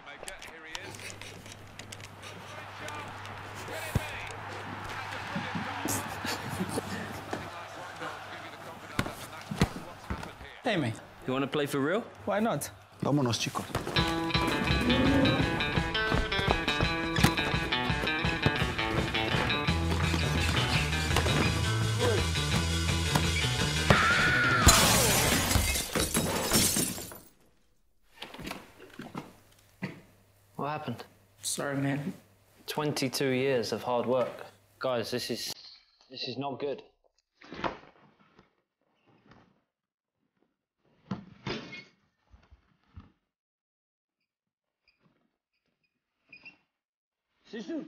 playmaker. Here he is. Great shot. Can it be? That's a brilliant goal. Nothing like one goal to give you the confidence that that's just what's happened here. Hey, man. You want to play for real? Why not? Vámonos, chicos. What happened? Sorry, man. 22 years of hard work. Guys, this is this is not good. Zizou.